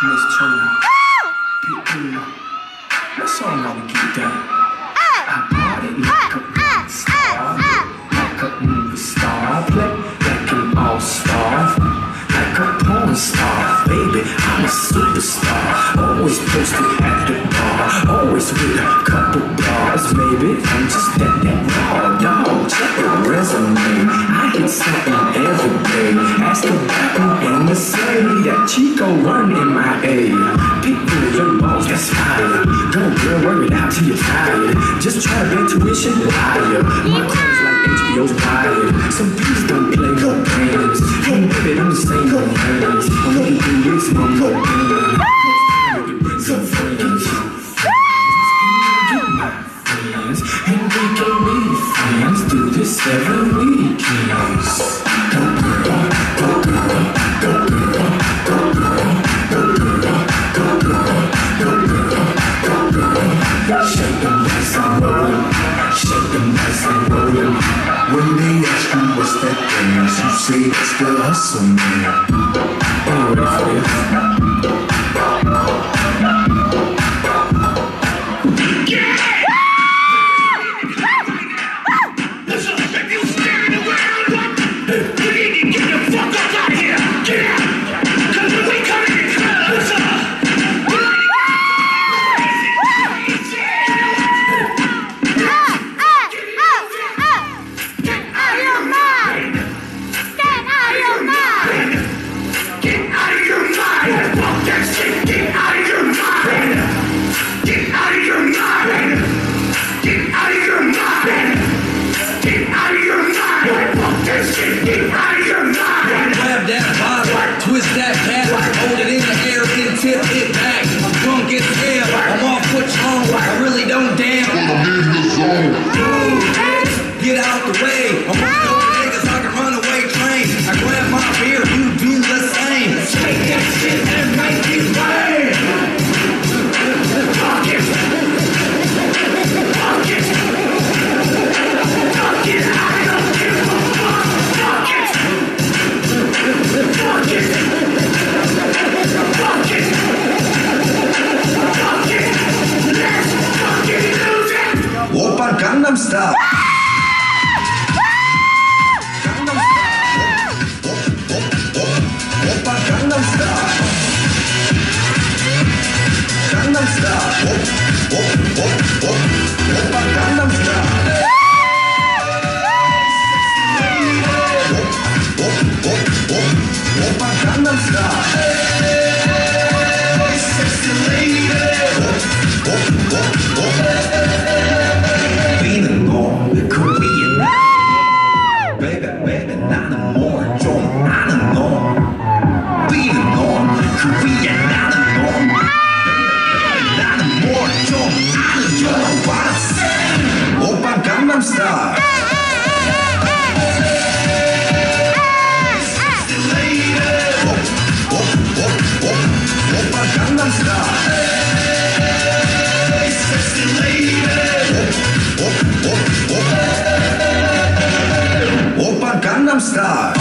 Miss all how we get down. I party like a rock star, like a movie star. I play like an all-star, like a porn star. Baby, I'm a superstar. Always posted say that Chico run in my A. Pitbull, your balls, that's fire. Go girl, work it out till you're tired. Just try to intuition, liar. My clothes like HBO's wired. So please don't play no games. Hey, baby, I'm just saying no names. I'm gonna do this one more game. Some friends. Get friends. And we can be friends. Do this every weekends. Go go girl, go girl, As I'm rolling, shake them as I'm rolling. When they ask you what's that dance, you say it's the hustle man. I'm ready for this. Listen, I'm off what you on, I really don't damn. Dude, get out the way. Opa, opa, opa, Op-